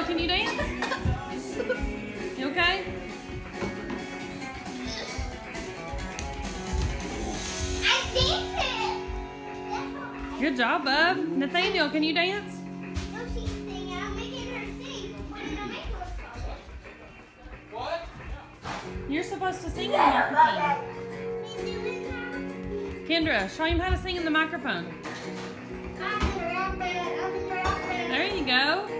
Nathaniel, can you dance? You okay? I dancing. Good job, bub. Nathaniel, can you dance? No, she's singing. I'm making her sing. What did I make her song? What? You're supposed to sing in the microphone. Kendra, show him how to sing in the microphone. I'm. I'm. There you go.